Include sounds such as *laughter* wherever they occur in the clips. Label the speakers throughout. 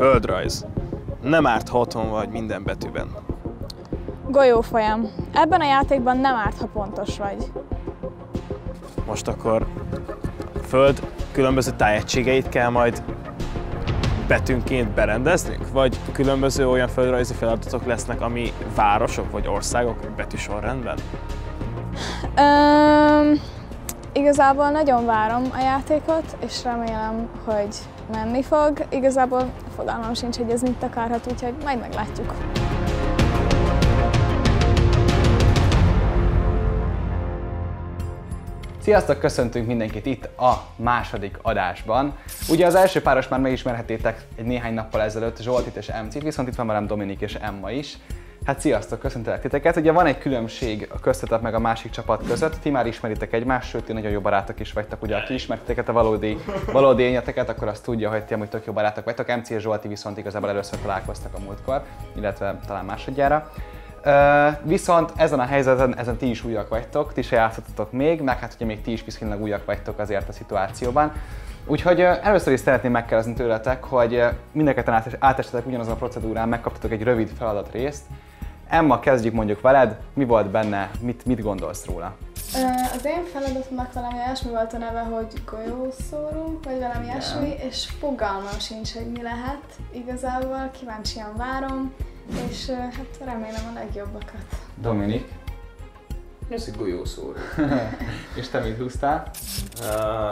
Speaker 1: Földrajz. Nem árt, ha otthon vagy minden betűben.
Speaker 2: Golyófolyam. Ebben a játékban nem árt, ha pontos vagy.
Speaker 1: Most akkor a Föld különböző tájegységeit kell majd betűnként berendeznünk? Vagy különböző olyan földrajzi feladatok lesznek, ami városok vagy országok betűsorrendben?
Speaker 2: Öm, igazából nagyon várom a játékot, és remélem, hogy menni fog. Igazából fogalmam sincs, hogy ez mit akarhat, úgyhogy majd meglátjuk.
Speaker 3: Sziasztok, köszöntünk mindenkit itt a második adásban. Ugye az első páros már megismerhetétek egy néhány nappal ezelőtt, Zsoltit és MC-t, viszont itt van velem Dominik és Emma is. Hát sziasztok, köszöntelek titeket. Ugye van egy különbség a köztetek meg a másik csapat között. Ti már ismeritek egymást, sőt, ti nagyon jó barátok is vagytok. Ugye, aki ismerteket a valódi, valódi ényeteket, akkor azt tudja, hogy ti amúgy tök jó barátok vagytok. MC és Zsolti viszont igazából először találkoztak a múltkor, illetve talán másodjára. Uh, viszont ezen a helyzeten, ezen ti is újak vagytok, ti se játszottatok még, meg hát ugye még ti is viszonylag újak vagytok azért a szituációban. Úgyhogy uh, először is szeretném megkérdezni tőletek, hogy uh, mindenketten átestetek ugyanazon a procedúrán, megkaptatok egy rövid feladatrészt. Emma, kezdjük mondjuk veled, mi volt benne, mit, mit gondolsz róla?
Speaker 2: Az én feladatomnak valami olyasmi volt a neve, hogy golyószóró, vagy valami ilyesmi, és fogalmam sincs, hogy mi lehet. Igazából kíváncsian várom, és hát remélem a legjobbakat.
Speaker 3: Dominik.
Speaker 4: Ez egy golyószóró. *laughs*
Speaker 3: és te mit húztál?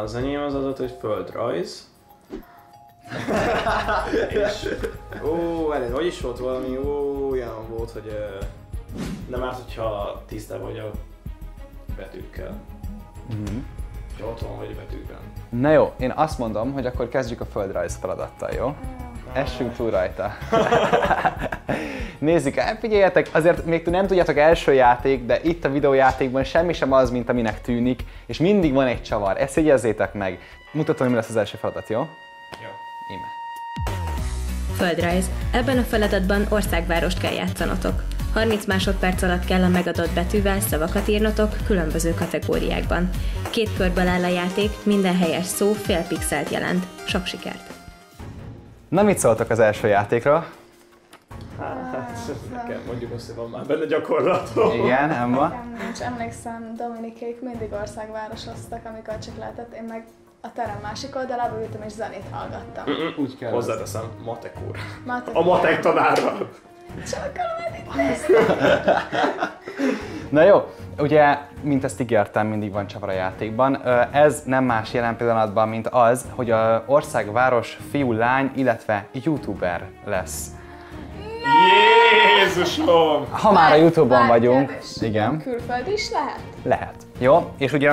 Speaker 4: Az enyém az adott, hogy földrajz. *laughs* és ó, elég, hogy is volt valami olyan volt, hogy uh, nem árt, hogyha tisztában vagy a betűkkel. Mm-hmm. Ha otthon vagy betűkben.
Speaker 3: Na jó, én azt mondom, hogy akkor kezdjük a földrajz feladattal, jó? Essünk túl rajta. *laughs* Nézzük el, figyeljetek, azért még nem tudjátok első játék, de itt a videójátékban semmi sem az, mint aminek tűnik, és mindig van egy csavar, ezt jegyezzétek meg. Mutatom, hogy mi lesz az első feladat, jó?
Speaker 4: Jó.
Speaker 3: Íme.
Speaker 5: Földrajz. Ebben a feladatban országvárost kell játszanotok. 30 másodperc alatt kell a megadott betűvel szavakat írnotok különböző kategóriákban. Két körből áll a játék, minden helyes szó fél pixelt jelent. Sok sikert!
Speaker 3: Na mit szóltok az első játékra?
Speaker 4: Hát, nekem mondjuk azt, hogy van már benne gyakorlatom.
Speaker 3: Igen, Emma?
Speaker 2: Nekem nincs, emlékszem, Dominikék mindig országvárosoztak, amikor csak lehetett, én meg a terem másik oldalába ültem és zenét hallgattam.
Speaker 3: Úgy kell.
Speaker 4: Hozzáteszem, matek úr.
Speaker 2: Matek
Speaker 4: A matek tanárral.
Speaker 2: Csak *laughs*
Speaker 3: Na jó, ugye, mint ezt ígértem, mindig van csavar a játékban. Ez nem más jelen pillanatban, mint az, hogy a ország, város, fiú, lány, illetve youtuber lesz.
Speaker 4: Jézusom!
Speaker 3: Ha már a Youtube-on vagyunk,
Speaker 2: kérdés.
Speaker 3: igen,
Speaker 2: Külföld is lehet?
Speaker 3: lehet. Jó, és ugye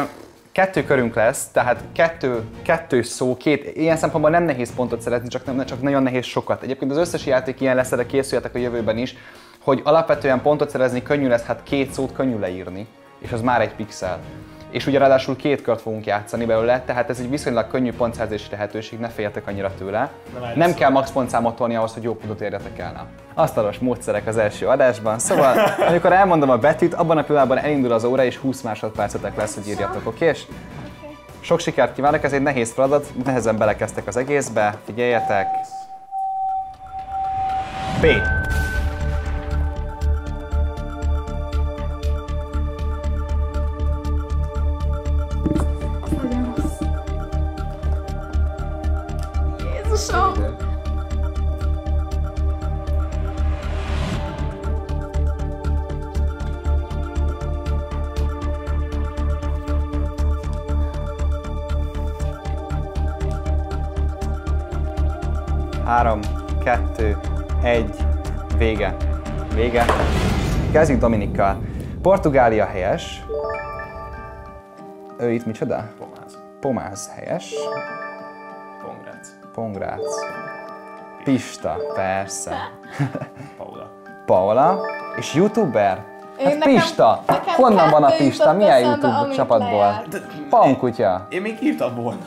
Speaker 3: kettő körünk lesz, tehát kettő, kettő szó, két, ilyen szempontból nem nehéz pontot szerezni, csak, nem, csak nagyon nehéz sokat. Egyébként az összes játék ilyen lesz, de készüljetek a jövőben is, hogy alapvetően pontot szerezni könnyű lesz, hát két szót könnyű leírni, és az már egy pixel. És ugye ráadásul két kört fogunk játszani belőle, tehát ez egy viszonylag könnyű pontszerzési lehetőség, ne féljetek annyira tőle.
Speaker 4: Nem
Speaker 3: Nem kell max pontszámot tolni ahhoz, hogy jó pontot érjetek el. Na. Asztalos módszerek az első adásban. Szóval, *laughs* amikor elmondom a betűt, abban a pillanatban elindul az óra, és 20 másodpercetek lesz, hogy írjatok, oké? És Sok sikert kívánok, ez egy nehéz feladat, nehezen belekezdtek az egészbe, figyeljetek. B.
Speaker 2: Jézusom!
Speaker 3: Három, kettő, egy, vége. Vége. Kezdjük Dominikkal. Portugália helyes. Ő itt micsoda?
Speaker 4: Pomáz.
Speaker 3: Pomáz helyes.
Speaker 4: Pongrác.
Speaker 3: Pongrác. Pista, persze. *laughs*
Speaker 4: Paula.
Speaker 3: Paola. És youtuber?
Speaker 2: Én
Speaker 3: Hát
Speaker 2: nekem-
Speaker 3: Pista!
Speaker 2: nekem
Speaker 3: Honnan van a Pista? Milyen
Speaker 2: eszembe,
Speaker 3: YouTube
Speaker 2: amit
Speaker 3: csapatból? Pankutya.
Speaker 4: Én még írtam volna.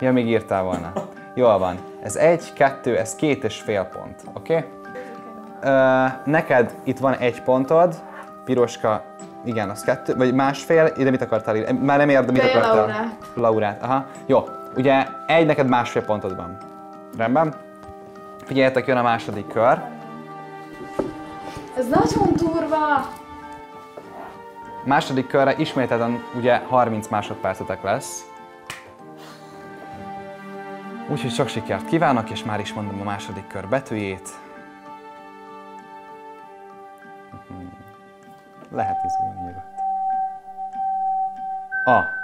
Speaker 3: Ja, még írtál volna. Jól van. Ez egy, kettő, ez két és fél pont. Oké? Okay? neked itt van egy pontod, piroska, igen, az kettő, vagy másfél, ide mit akartál írni? Már nem érdem, mit akartál?
Speaker 2: Laurát.
Speaker 3: Laurát, aha. Jó, ugye egy, neked másfél pontod van. Rendben? Figyeljetek, jön a második kör.
Speaker 2: Ez nagyon durva!
Speaker 3: Második körre ismételten ugye 30 másodpercetek lesz. Úgyhogy sok sikert kívánok, és már is mondom a második kör betűjét. Mhm. Lehet izgulni nyugodt. A.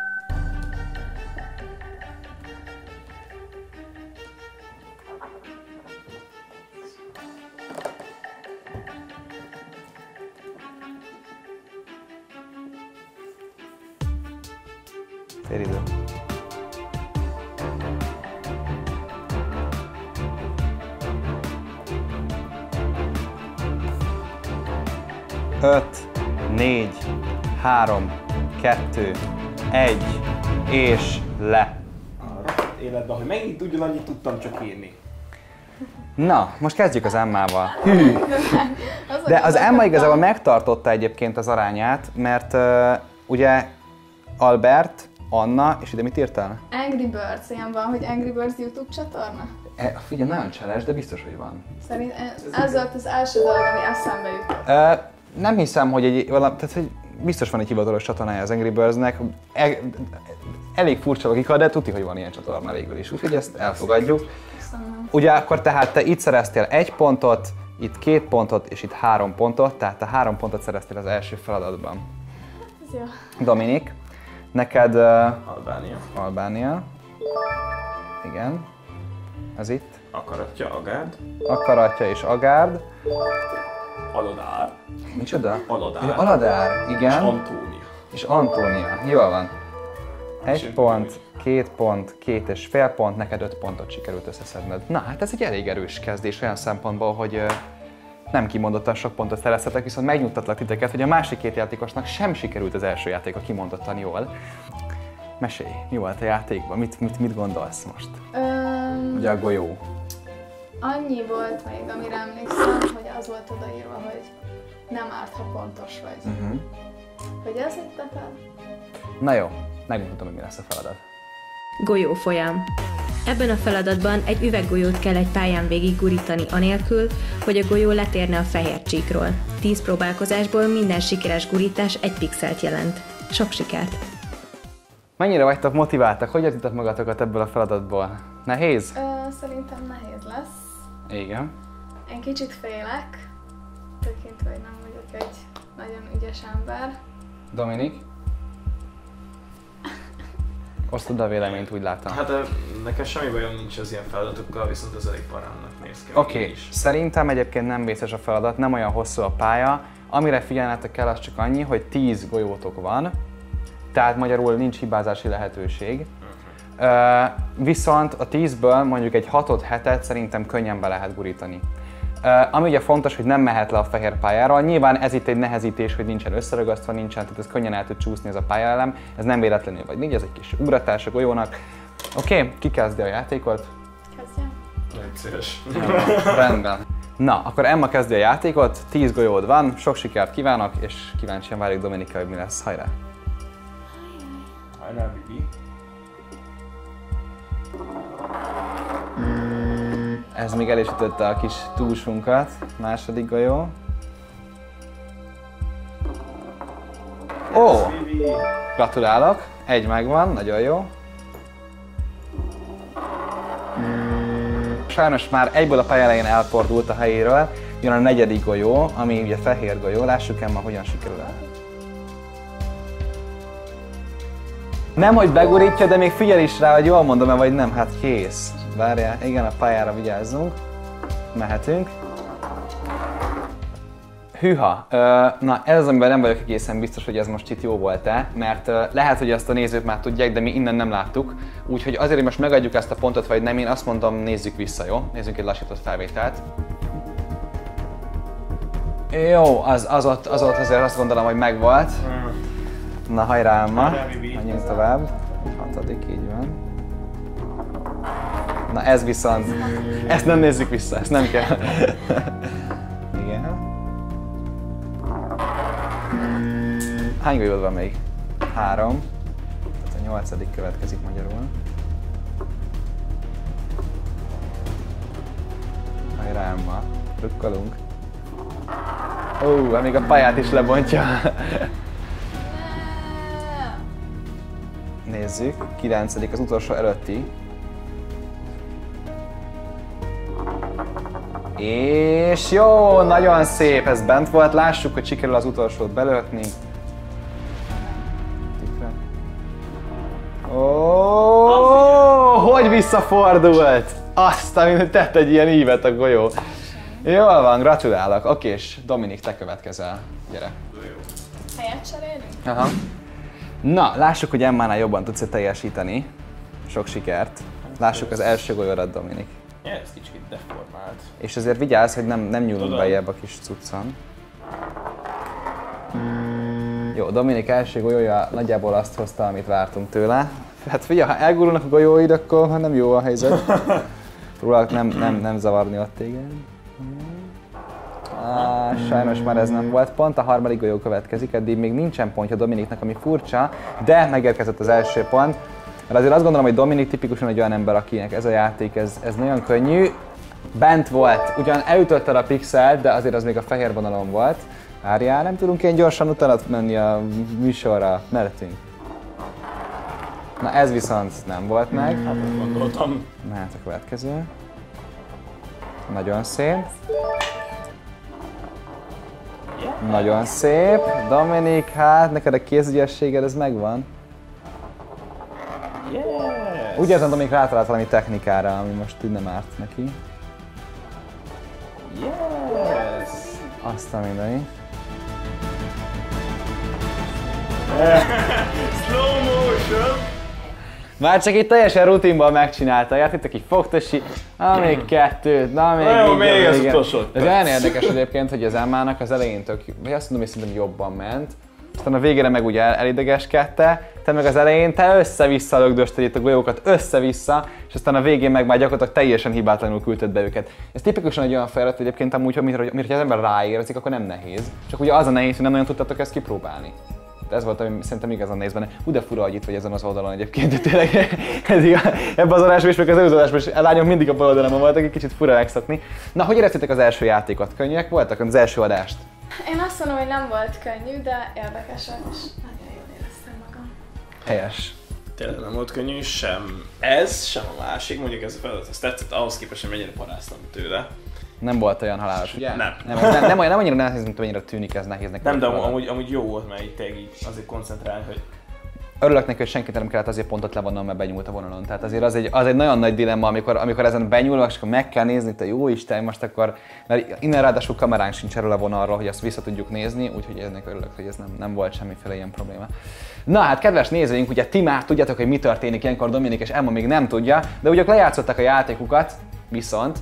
Speaker 3: 5, 4, 3, 2, 1, és le.
Speaker 1: Életben, hogy megint ugyanannyit tudtam csak írni.
Speaker 3: Na, most kezdjük az Emmával.
Speaker 2: Hű.
Speaker 3: De az Emma igazából megtartotta egyébként az arányát, mert uh, ugye Albert, Anna, és ide mit írtál?
Speaker 2: Angry Birds, ilyen van, hogy Angry Birds YouTube csatorna?
Speaker 3: E, figyelj, nagyon cseles, de biztos, hogy van.
Speaker 2: Szerint ez, ez az volt az első dolog, ami eszembe jutott.
Speaker 3: Uh, nem hiszem, hogy egy, valami, tehát, hogy biztos van egy hivatalos csatornája az Angry Birdsnek. E, elég furcsa logika, de tudni, hogy van ilyen csatorna végül is, úgyhogy ezt elfogadjuk.
Speaker 2: Köszönöm.
Speaker 3: Ugye akkor tehát te itt szereztél egy pontot, itt két pontot, és itt három pontot, tehát te három pontot szereztél az első feladatban.
Speaker 2: Ez jó.
Speaker 3: Dominik, neked uh,
Speaker 1: Albánia.
Speaker 3: Albánia. Igen. Ez itt.
Speaker 1: Akaratja, Agárd.
Speaker 3: Akaratja és Agárd.
Speaker 1: Alodár.
Speaker 3: Micsoda?
Speaker 1: Aladár.
Speaker 3: Ja, Aladár,
Speaker 1: És
Speaker 3: igen.
Speaker 1: Antónia.
Speaker 3: És Antónia. Jól van. Egy
Speaker 1: És
Speaker 3: pont, két pont, két és fél pont, neked öt pontot sikerült összeszedned. Na, hát ez egy elég erős kezdés olyan szempontból, hogy nem kimondottan sok pontot szereztetek, viszont megnyugtatlak titeket, hogy a másik két játékosnak sem sikerült az első játéka kimondottan jól. Mesélj, mi volt a játékban? Mit, mit, mit gondolsz most?
Speaker 2: Öm,
Speaker 3: Ugye a golyó.
Speaker 2: Annyi volt még, amire emlékszem, hogy az volt odaírva, hogy nem árt, ha pontos vagy.
Speaker 3: Uh-huh.
Speaker 2: Hogy ez itt tetted?
Speaker 3: Na jó, megmutatom, hogy mi lesz a feladat.
Speaker 5: Golyófolyam. Ebben a feladatban egy üveggolyót kell egy pályán végig gurítani anélkül, hogy a golyó letérne a fehér csíkról. Tíz próbálkozásból minden sikeres gurítás egy pixelt jelent. Sok sikert!
Speaker 3: Mennyire vagytok motiváltak? Hogy értitek magatokat ebből a feladatból? Nehéz?
Speaker 2: Ö, szerintem nehéz lesz.
Speaker 3: Igen.
Speaker 2: Én kicsit félek, tekintve, hogy nem vagyok egy nagyon ügyes ember.
Speaker 3: Dominik? Osztod a véleményt, úgy láttam.
Speaker 1: Hát ö, nekem semmi bajom nincs az ilyen feladatokkal, viszont ez elég parámnak néz ki.
Speaker 3: Oké, okay. szerintem egyébként nem vészes a feladat, nem olyan hosszú a pálya. Amire figyelnetek kell, az csak annyi, hogy 10 golyótok van, tehát magyarul nincs hibázási lehetőség. Viszont a 10-ből mondjuk egy 6 hetet szerintem könnyen be lehet gurítani. Uh, ami ugye fontos, hogy nem mehet le a fehér pályára. Nyilván ez itt egy nehezítés, hogy nincsen összeragasztva, nincsen, tehát ez könnyen el tud csúszni ez a pályelem. Ez nem véletlenül vagy így, ez egy kis ugratás a golyónak. Oké, okay, ki kezdi a játékot?
Speaker 2: Kezdjem.
Speaker 1: Szíves.
Speaker 3: Rendben. Na, akkor Emma kezdi a játékot, 10 golyód van, sok sikert kívánok, és kíváncsian várjuk Dominika, hogy mi lesz. Hajrá!
Speaker 1: Hajrá, Bibi.
Speaker 3: Ez még el is ütötte a kis túlsunkat. Második golyó. Ó,
Speaker 1: Bibi.
Speaker 3: gratulálok. Egy megvan, nagyon jó. Sajnos már egyből a pálya elején elfordult a helyéről. Jön a negyedik golyó, ami ugye fehér golyó. Lássuk Emma, hogyan sikerül el. Nem, hogy begurítja, de még figyel is rá, hogy jól mondom-e, vagy nem. Hát kész. Várjál, igen, a pályára vigyázzunk. Mehetünk. Hűha, Ö, na ez az, amiben nem vagyok egészen biztos, hogy ez most itt jó volt-e, mert lehet, hogy ezt a nézők már tudják, de mi innen nem láttuk. Úgyhogy azért, hogy most megadjuk ezt a pontot, vagy nem, én azt mondom, nézzük vissza, jó? Nézzük egy lassított felvételt. Jó, az, az, ott, az ott azért azt gondolom, hogy megvolt. Na hajrá, Emma.
Speaker 1: Hajrá.
Speaker 3: Menjünk tovább. Hatodik, így van. Na ez viszont, ezt nem nézzük vissza, ezt nem kell. *laughs* Igen. Hány golyód van még? Három. Tehát a nyolcadik következik magyarul. Rukkolunk. Ó, hát még a pályát is lebontja. *laughs* Nézzük, 9. az utolsó előtti. És jó, nagyon szép, ez bent volt. Lássuk, hogy sikerül az utolsót belőtni. Ó, hogy visszafordult! Azt, amit tett egy ilyen ívet a golyó. Jól van, gratulálok. Oké, és Dominik, te következel. Gyere.
Speaker 2: Helyet cserélni?
Speaker 3: Aha. Na, lássuk, hogy Emmánál jobban tudsz teljesíteni. Sok sikert. Lássuk az első golyórat, Dominik.
Speaker 1: Ja, ez kicsit deformált.
Speaker 3: És azért vigyázz, hogy nem, nem nyúlunk bejebb a kis cuccon. Jó, Dominik első golyója nagyjából azt hozta, amit vártunk tőle. Hát figyelj, ha elgurulnak a golyóid, akkor nem jó a helyzet. *laughs* Próbálok nem, nem, nem zavarni ott téged. Á, sajnos már ez nem volt pont, a harmadik golyó következik, eddig még nincsen pontja Dominiknak, ami furcsa, de megérkezett az első pont. Mert azért azt gondolom, hogy Dominik tipikusan egy olyan ember, akinek ez a játék, ez, ez nagyon könnyű. Bent volt, ugyan elütötted a pixelt, de azért az még a fehér vonalon volt. Várjál, nem tudunk én gyorsan utána menni a műsorra, mellettünk. Na ez viszont nem volt meg.
Speaker 1: Hát gondoltam.
Speaker 3: Mehet a következő. Nagyon szép. Nagyon szép. Dominik, hát neked a kézügyességed, ez megvan.
Speaker 1: Yes!
Speaker 3: Úgy érzem, Dominik rátalált valami technikára, ami most így nem árt neki.
Speaker 1: Yes!
Speaker 3: Azt a mindenit. *laughs*
Speaker 1: Slow motion!
Speaker 3: Már csak itt teljesen rutinban megcsinálta, játszott így fogtasi, na még kettőt, na még
Speaker 1: Na jó, még
Speaker 3: igen.
Speaker 1: utolsó
Speaker 3: Ez olyan érdekes egyébként, hogy az Emmának az elején tök, vagy azt mondom, hogy szerintem jobban ment, aztán a végére meg ugye el- elidegeskedte, te meg az elején te össze-vissza lögdösted itt a golyókat, össze-vissza, és aztán a végén meg már gyakorlatilag teljesen hibátlanul küldted be őket. Ez tipikusan egy olyan feladat egyébként amúgy, hogy mire, mire az ember ráérzik, akkor nem nehéz. Csak ugye az a nehéz, hogy nem nagyon tudtatok ezt kipróbálni. Ez volt, ami szerintem igazán néz benne. Hú, de fura, hogy itt vagy ezen az oldalon egyébként, de tényleg *laughs* ez igaz. Ebben az adásban is, meg az előző adásban is, a lányok mindig a bal oldalon voltak, egy kicsit fura megszokni. Na, hogy éreztétek az első játékot? Könnyűek voltak az első adást?
Speaker 2: Én azt mondom, hogy nem volt könnyű, de érdekesek, és nagyon jól éreztem magam.
Speaker 3: Helyes.
Speaker 1: Tényleg nem volt könnyű sem ez, sem a másik. Mondjuk ez a feladat, ez tetszett ahhoz képest, hogy mennyire paráztam tőle.
Speaker 3: Nem volt olyan halálos, ugye?
Speaker 1: Nem.
Speaker 3: Nem, nem, nem, olyan, nem annyira nehéz, mint amennyire tűnik ez nehéznek.
Speaker 1: Nem, de amúgy, amúgy jó volt, mert tényleg így azért koncentrálni, hogy
Speaker 3: Örülök neki, hogy senkit nem kellett azért pontot levonnom, mert benyúlt a vonalon. Tehát azért az egy, az egy nagyon nagy dilemma, amikor, amikor ezen benyúlok, és akkor meg kell nézni, te jó Isten, most akkor, mert innen ráadásul kameránk sincs erről a vonalról, hogy azt vissza tudjuk nézni, úgyhogy ennek örülök, hogy ez nem, nem volt semmiféle ilyen probléma. Na hát, kedves nézőink, ugye ti már tudjátok, hogy mi történik ilyenkor, Dominik és Emma még nem tudja, de ugye lejátszották a játékukat, viszont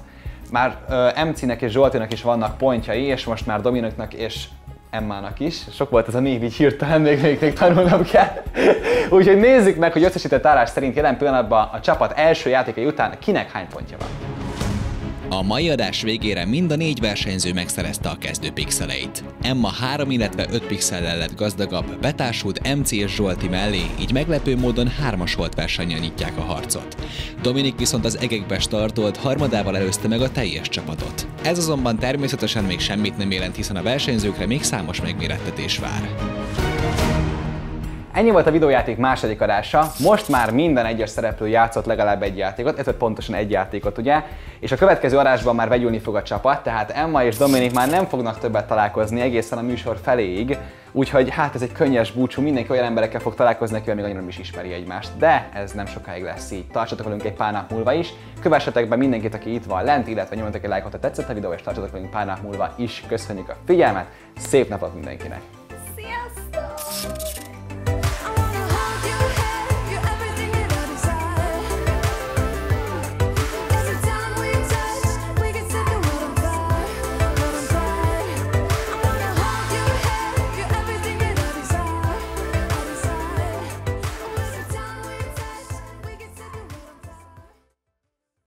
Speaker 3: már MC-nek és Zsoltinak is vannak pontjai, és most már Dominiknak és Emmának is. Sok volt ez a név így hirtelen, még, még, még tanulnom kell. *laughs* Úgyhogy nézzük meg, hogy összesített állás szerint jelen pillanatban a csapat első játékai után kinek hány pontja van.
Speaker 6: A mai adás végére mind a négy versenyző megszerezte a kezdő pixeleit. Emma 3, illetve 5 pixellel lett gazdagabb, betársult MC és Zsolti mellé, így meglepő módon hármas volt versenyen nyitják a harcot. Dominik viszont az egekbe startolt, harmadával előzte meg a teljes csapatot. Ez azonban természetesen még semmit nem jelent, hiszen a versenyzőkre még számos megmérettetés vár.
Speaker 3: Ennyi volt a videójáték második adása. Most már minden egyes szereplő játszott legalább egy játékot, ez pontosan egy játékot, ugye? És a következő adásban már vegyülni fog a csapat, tehát Emma és Dominik már nem fognak többet találkozni egészen a műsor feléig. Úgyhogy hát ez egy könnyes búcsú, mindenki olyan emberekkel fog találkozni, akivel még annyira nem is ismeri egymást. De ez nem sokáig lesz így. Tartsatok velünk egy pár nap múlva is. Kövessetek be mindenkit, aki itt van lent, illetve nyomjatok egy lájkot, ha tetszett a videó, és tartsatok velünk pár nap múlva is. Köszönjük a figyelmet, szép napot mindenkinek!